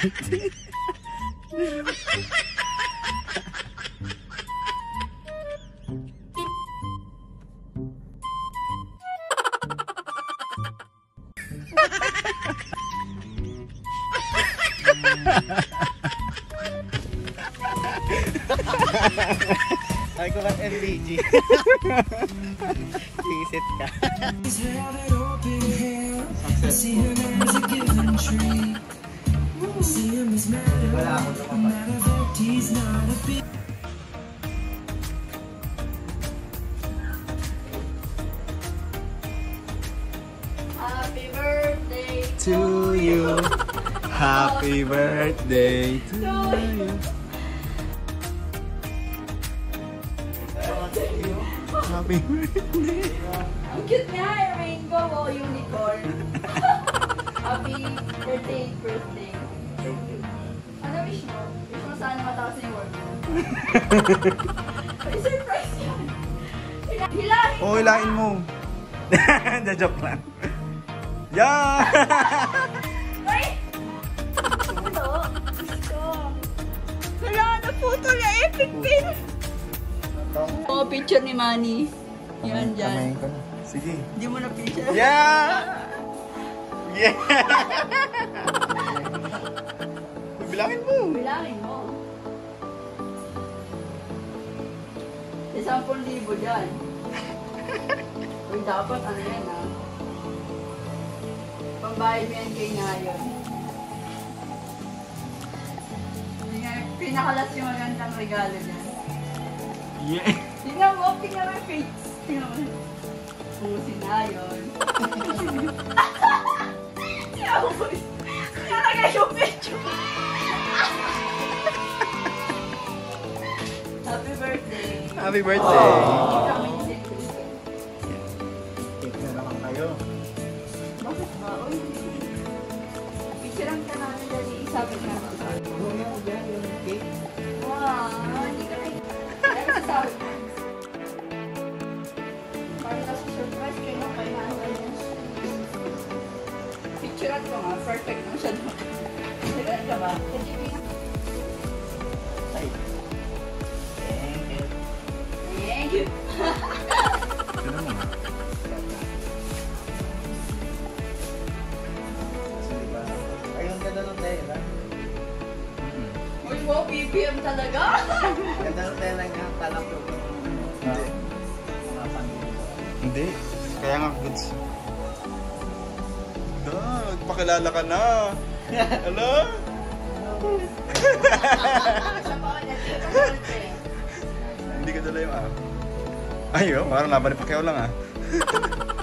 Ay ko ba't MBG? Sisit ka. Wala ako lumabas. Happy birthday to you. Happy birthday to you. Happy birthday. Ang cute nga, yung rainbow o unicorn. Happy birthday, birthday. Ano wish mo? Wish mo sana yung work mo. Surprise yan. Hila- Hilahin Oo, oh, ilain mo. Hindi, joke lang. Yeah! Ay! Ito. Ito. Wala na epic pin. Oh, picture ni Manny. Yan, dyan. Sige. Hindi mo na picture. Yeah! Yeah! Bilangin mo. Bilangin mo. Isampung libo dyan. Uy, dapat ano yan ah. Pambayad mo yan kay Ngayon. Yun nga, Pinakalas yung magandang regalo dyan. Yeah! Tingnan mo, tingnan mo yung face. Tingnan mo. Oo, si Nayon. Tingnan mo. Nalagay yung picture. Happy birthday! Cake na naman kayo. Bakit ba? Uy. Picturean ka namin dali. Sabi ka naman sa akin. Yan dyan, yung cake? Wow, hindi ka rin. Ano? Parang nasa surprise kayo na kayo na ano Picturean ko nga. Perfect naman siya doon. Picturean ka ba? Kasi Thank you. Ano mo nga? Kasi diba, ayun ganda nung tela. Uy, wow, BBM talaga. Ganda nung tela nga, talak yung Hindi. Hindi. Kaya nga goods. Dad, pakilala ka na. Ano? Eh. Hindi ka dala yung app. Ay, oh, parang laban ni Pacquiao lang ah.